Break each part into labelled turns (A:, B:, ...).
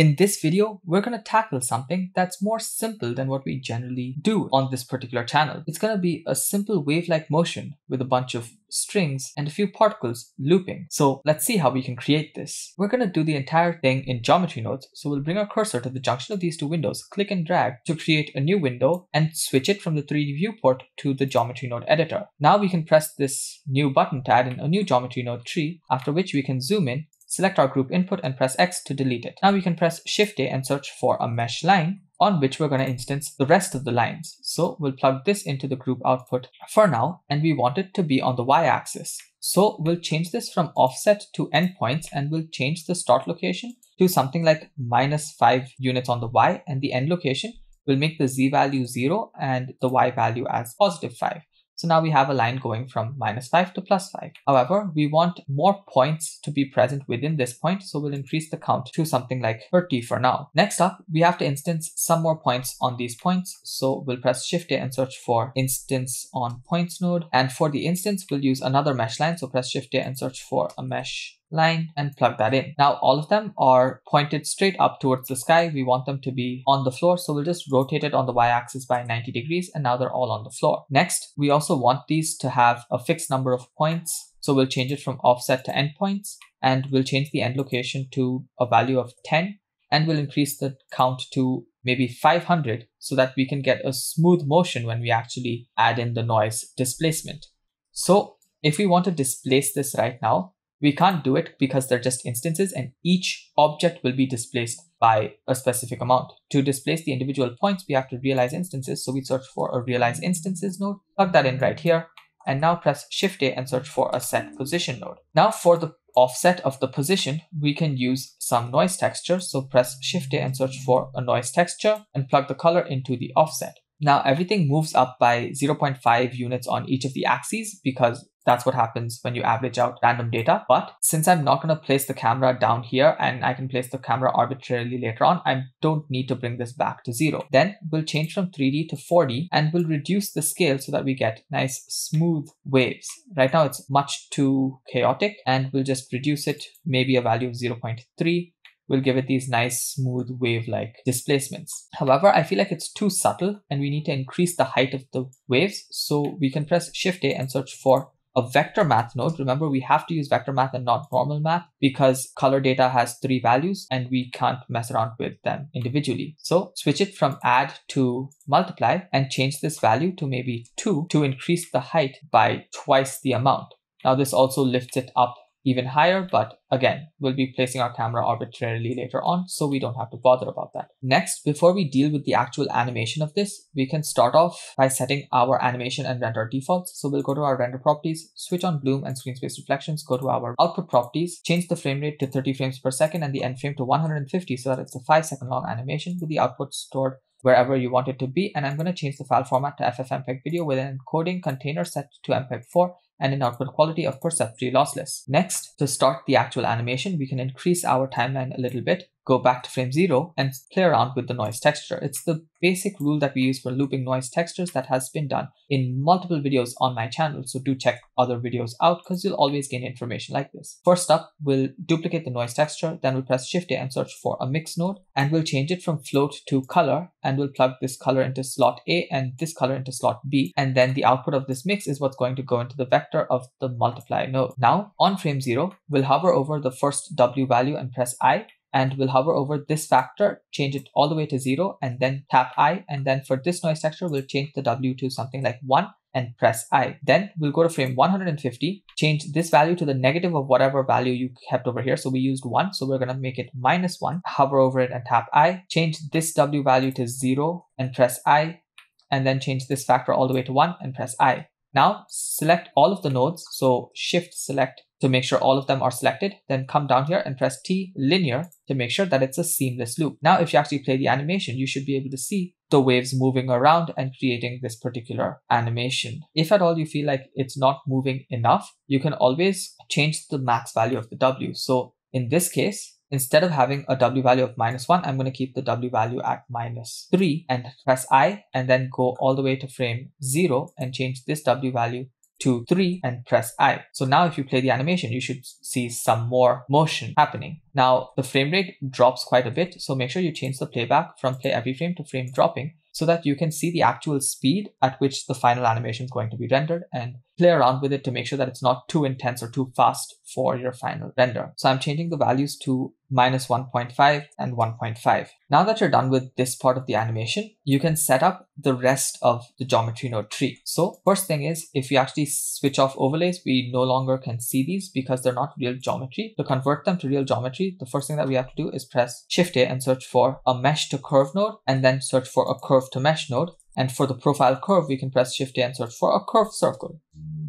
A: In this video, we're going to tackle something that's more simple than what we generally do on this particular channel. It's going to be a simple wave-like motion with a bunch of strings and a few particles looping. So let's see how we can create this. We're going to do the entire thing in geometry nodes. So we'll bring our cursor to the junction of these two windows, click and drag to create a new window and switch it from the 3D viewport to the geometry node editor. Now we can press this new button to add in a new geometry node tree, after which we can zoom in select our group input and press X to delete it. Now we can press Shift A and search for a mesh line on which we're going to instance the rest of the lines. So we'll plug this into the group output for now, and we want it to be on the y-axis. So we'll change this from offset to endpoints and we'll change the start location to something like minus 5 units on the y and the end location will make the z value 0 and the y value as positive 5. So now we have a line going from minus 5 to plus 5. However, we want more points to be present within this point, so we'll increase the count to something like 30 for now. Next up, we have to instance some more points on these points, so we'll press Shift A and search for instance on points node. And for the instance, we'll use another mesh line, so press Shift A and search for a mesh line and plug that in. Now all of them are pointed straight up towards the sky. We want them to be on the floor. So we'll just rotate it on the y-axis by 90 degrees and now they're all on the floor. Next, we also want these to have a fixed number of points. So we'll change it from offset to endpoints and we'll change the end location to a value of 10 and we'll increase the count to maybe 500 so that we can get a smooth motion when we actually add in the noise displacement. So if we want to displace this right now, we can't do it because they're just instances and each object will be displaced by a specific amount. To displace the individual points, we have to realize instances. So we search for a realize instances node, plug that in right here, and now press Shift A and search for a set position node. Now for the offset of the position, we can use some noise texture. So press Shift A and search for a noise texture and plug the color into the offset. Now everything moves up by 0.5 units on each of the axes because that's what happens when you average out random data. But since I'm not going to place the camera down here and I can place the camera arbitrarily later on, I don't need to bring this back to zero. Then we'll change from 3D to 4D and we'll reduce the scale so that we get nice smooth waves. Right now it's much too chaotic and we'll just reduce it maybe a value of 0.3 will give it these nice smooth wave-like displacements. However, I feel like it's too subtle and we need to increase the height of the waves. So we can press Shift A and search for a vector math node. Remember, we have to use vector math and not normal math because color data has three values and we can't mess around with them individually. So switch it from add to multiply and change this value to maybe two to increase the height by twice the amount. Now this also lifts it up even higher, but again, we'll be placing our camera arbitrarily later on, so we don't have to bother about that. Next, before we deal with the actual animation of this, we can start off by setting our animation and render defaults. So we'll go to our render properties, switch on bloom and screen space reflections, go to our output properties, change the frame rate to 30 frames per second and the end frame to 150 so that it's a 5 second long animation with the output stored wherever you want it to be. And I'm going to change the file format to FFmpeg video with an encoding container set to MPEG-4 and an output quality of perceptually lossless. Next, to start the actual animation, we can increase our timeline a little bit go back to frame zero and play around with the noise texture. It's the basic rule that we use for looping noise textures that has been done in multiple videos on my channel. So do check other videos out because you'll always gain information like this. First up, we'll duplicate the noise texture. Then we'll press Shift A and search for a mix node and we'll change it from float to color and we'll plug this color into slot A and this color into slot B. And then the output of this mix is what's going to go into the vector of the multiply node. Now on frame zero, we'll hover over the first W value and press I and we'll hover over this factor, change it all the way to zero and then tap I. And then for this noise texture, we'll change the W to something like one and press I. Then we'll go to frame 150, change this value to the negative of whatever value you kept over here. So we used one, so we're gonna make it minus one, hover over it and tap I, change this W value to zero and press I, and then change this factor all the way to one and press I. Now select all of the nodes. So shift select to make sure all of them are selected, then come down here and press T linear to make sure that it's a seamless loop. Now, if you actually play the animation, you should be able to see the waves moving around and creating this particular animation. If at all you feel like it's not moving enough, you can always change the max value of the W. So in this case, instead of having a W value of minus one, I'm going to keep the W value at minus three and press I and then go all the way to frame zero and change this W value to 3 and press I. So now if you play the animation, you should see some more motion happening. Now the frame rate drops quite a bit. So make sure you change the playback from play every frame to frame dropping so that you can see the actual speed at which the final animation is going to be rendered and play around with it to make sure that it's not too intense or too fast for your final render. So I'm changing the values to minus 1.5 and 1.5. Now that you're done with this part of the animation, you can set up the rest of the geometry node tree. So first thing is if you actually switch off overlays, we no longer can see these because they're not real geometry. To convert them to real geometry, the first thing that we have to do is press Shift A and search for a mesh to curve node and then search for a curve to mesh node. And for the profile curve, we can press Shift A and search for a curve circle.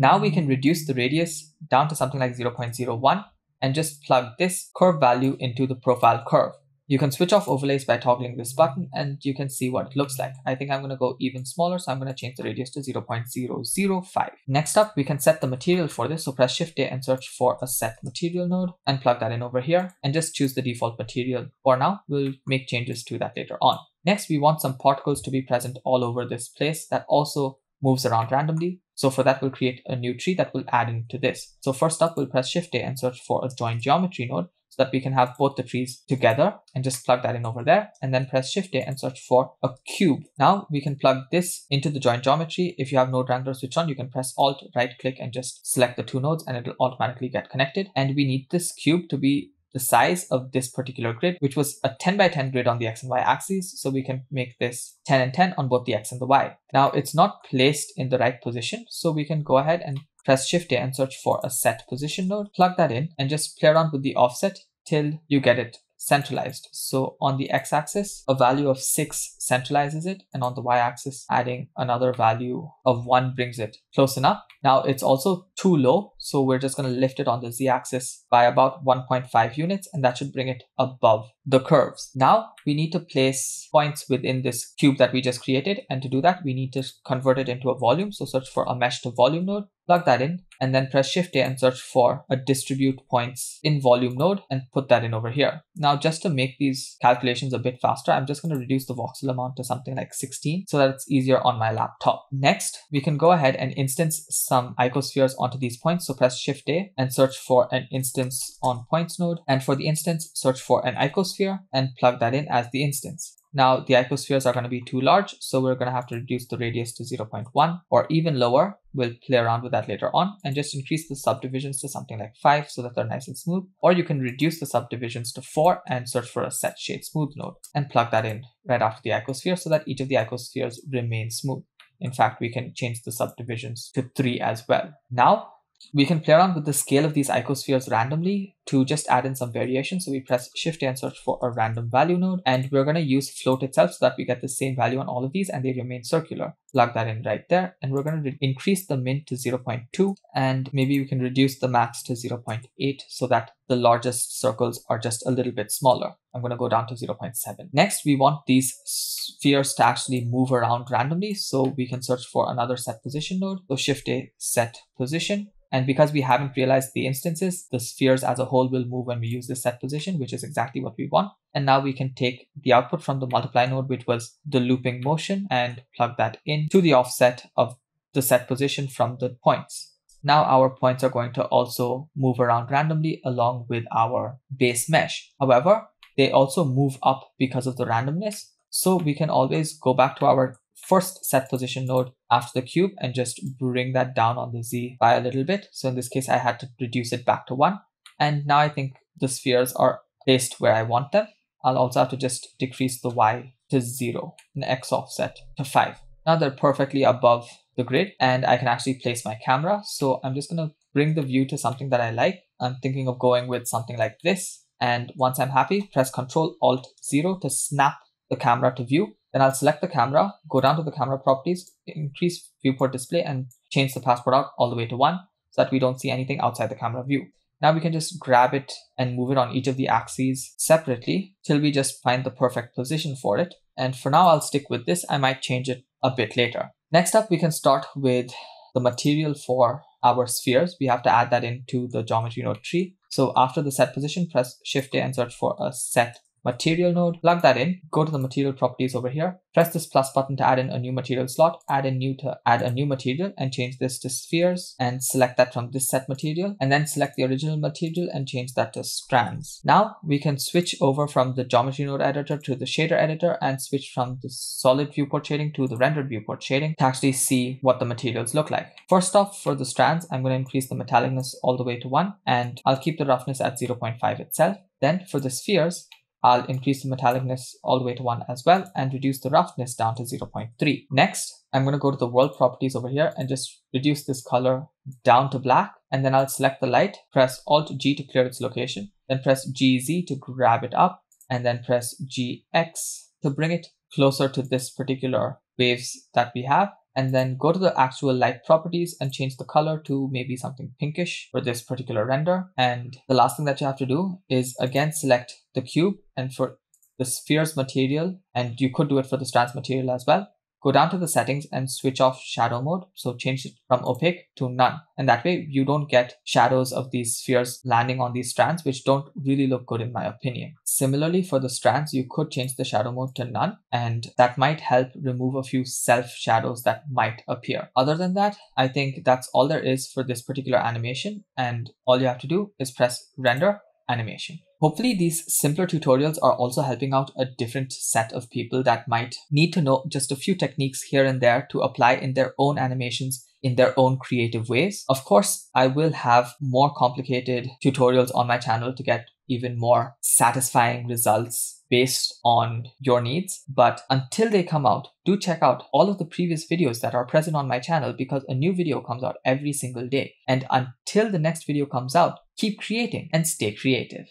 A: Now we can reduce the radius down to something like 0.01 and just plug this curve value into the profile curve. You can switch off overlays by toggling this button and you can see what it looks like. I think I'm going to go even smaller, so I'm going to change the radius to 0.005. Next up, we can set the material for this. So press Shift A and search for a set material node and plug that in over here and just choose the default material. For now, we'll make changes to that later on. Next, we want some particles to be present all over this place that also moves around randomly. So for that, we'll create a new tree that will add into this. So first up, we'll press Shift A and search for a join geometry node so that we can have both the trees together and just plug that in over there and then press Shift A and search for a cube. Now we can plug this into the join geometry. If you have Node Wrangler switch on, you can press Alt, right click and just select the two nodes and it'll automatically get connected. And we need this cube to be the size of this particular grid, which was a 10 by 10 grid on the X and Y axes. So we can make this 10 and 10 on both the X and the Y. Now it's not placed in the right position. So we can go ahead and press Shift A and search for a set position node, plug that in and just play around with the offset till you get it centralized. So on the x-axis, a value of 6 centralizes it, and on the y-axis, adding another value of 1 brings it close enough. Now it's also too low, so we're just going to lift it on the z-axis by about 1.5 units, and that should bring it above the curves. Now we need to place points within this cube that we just created, and to do that, we need to convert it into a volume. So search for a mesh to volume node, plug that in, and then press Shift A and search for a distribute points in volume node and put that in over here. Now, just to make these calculations a bit faster, I'm just going to reduce the voxel amount to something like 16 so that it's easier on my laptop. Next, we can go ahead and instance some icospheres onto these points. So press Shift A and search for an instance on points node. And for the instance, search for an icosphere and plug that in as the instance. Now the icospheres are going to be too large, so we're going to have to reduce the radius to 0.1 or even lower. We'll play around with that later on and just increase the subdivisions to something like 5 so that they're nice and smooth. Or you can reduce the subdivisions to 4 and search for a set shade smooth node and plug that in right after the icosphere so that each of the icospheres remain smooth. In fact, we can change the subdivisions to 3 as well. Now we can play around with the scale of these icospheres randomly to just add in some variation. So we press Shift a and search for a random value node, and we're going to use float itself so that we get the same value on all of these and they remain circular. Plug that in right there, and we're going to increase the min to 0.2, and maybe we can reduce the max to 0.8 so that the largest circles are just a little bit smaller. I'm going to go down to 0.7. Next, we want these spheres to actually move around randomly, so we can search for another set position node. So Shift A set position and because we haven't realized the instances, the spheres as a whole will move when we use the set position, which is exactly what we want. And now we can take the output from the multiply node, which was the looping motion, and plug that in to the offset of the set position from the points. Now our points are going to also move around randomly along with our base mesh. However, they also move up because of the randomness. So we can always go back to our first set position node after the cube and just bring that down on the z by a little bit. So in this case, I had to reduce it back to one. And now I think the spheres are placed where I want them. I'll also have to just decrease the y to zero and x offset to five. Now they're perfectly above the grid and I can actually place my camera. So I'm just gonna bring the view to something that I like. I'm thinking of going with something like this. And once I'm happy, press Control Alt zero to snap the camera to view. Then I'll select the camera, go down to the camera properties, increase viewport display and change the passepartout all the way to one so that we don't see anything outside the camera view. Now we can just grab it and move it on each of the axes separately till we just find the perfect position for it. And for now, I'll stick with this. I might change it a bit later. Next up, we can start with the material for our spheres. We have to add that into the geometry node tree. So after the set position, press Shift A and search for a set material node, plug that in, go to the material properties over here, press this plus button to add in a new material slot, add a new to add a new material and change this to spheres and select that from this set material and then select the original material and change that to strands. Now we can switch over from the geometry node editor to the shader editor and switch from the solid viewport shading to the rendered viewport shading to actually see what the materials look like. First off, for the strands, I'm going to increase the metallicness all the way to 1 and I'll keep the roughness at 0.5 itself. Then for the spheres, I'll increase the metallicness all the way to 1 as well and reduce the roughness down to 0.3. Next, I'm going to go to the world properties over here and just reduce this color down to black. And then I'll select the light, press Alt G to clear its location, then press GZ to grab it up, and then press GX to bring it closer to this particular waves that we have and then go to the actual light properties and change the color to maybe something pinkish for this particular render. And the last thing that you have to do is again select the cube and for the spheres material, and you could do it for the strands material as well go down to the settings and switch off shadow mode. So change it from opaque to none. And that way you don't get shadows of these spheres landing on these strands, which don't really look good in my opinion. Similarly, for the strands, you could change the shadow mode to none, and that might help remove a few self shadows that might appear. Other than that, I think that's all there is for this particular animation. And all you have to do is press render animation. Hopefully these simpler tutorials are also helping out a different set of people that might need to know just a few techniques here and there to apply in their own animations in their own creative ways. Of course, I will have more complicated tutorials on my channel to get even more satisfying results based on your needs. But until they come out, do check out all of the previous videos that are present on my channel because a new video comes out every single day. And until the next video comes out, keep creating and stay creative.